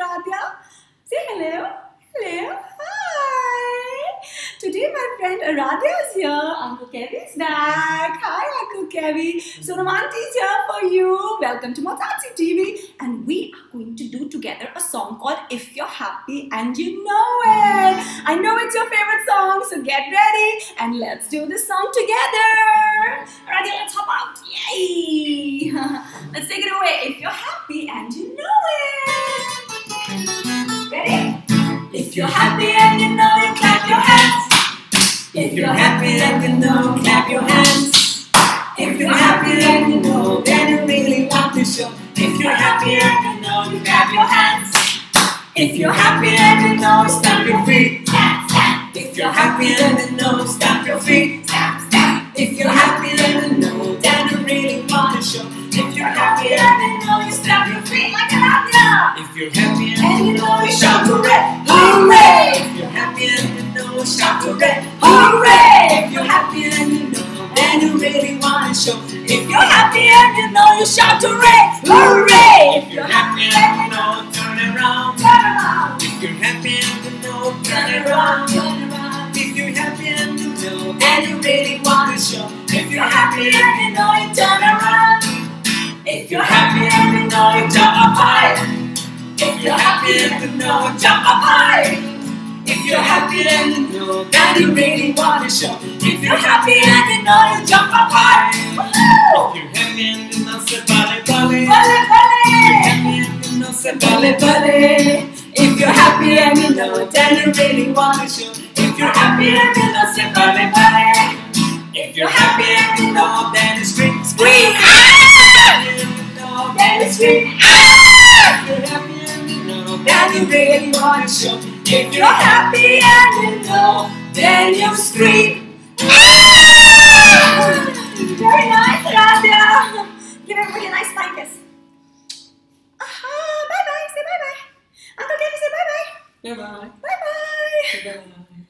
Hello, hello, hi. Today my friend Aaradhya is here. Uncle Kevin's back. Hi, Uncle Kevin. Sonam Auntie's here for you. Welcome to Mozartsy TV. And we are going to do together a song called If You're Happy and You Know It. I know it's your favorite song, so get ready and let's do this song together. Aaradhya, let's hop out. Yay! let's take it away. If you're happy and you know it. Ready? If you're happy and you know it, clap your hands. If you're happy and you know, clap your hands. If you're happy and you know, then you really want to show. If you're happy and you know, you clap your hands. If you're happy and you know, stamp your feet. If you're happy and you know, stamp your feet. If you're happy and you know, then you really want to show. If you're happy and you know, you stamp your feet. If you're happy and And you know, you shout hooray, hooray. if you're happy and you know, it, shout Hooray, hooray! If you're happy and you know, then you really want to show. If you're happy and you know, you shout hooray, hooray! If you're happy and you know, turn around. turn around, If you're happy and you know, turn around. turn around. If you're happy and you know, And you really want to show. If you're happy and you know, you turn around. Happy and you know, jump up high. If you're happy and you know that you really want to show. If you're happy and you know, you jump up high. Woo! if you're happy and you know, say balle balle. Balle, balle. Happy and you know, say Balle, balle. If you're happy and you know, then you really want to show. If you're happy and you know, say balle, balle. If you're happy and you know, then scream, scream. Happy Ah! and you know, Then you scream. If Ah! And you know, Then you really want to show. If you're happy and you know, then you scream. Ah! Very nice, Radha. Give everybody a nice fine kiss. Aha, bye bye. Say bye bye. Uncle Kenny, say bye bye. Bye bye. Bye bye. Bye bye.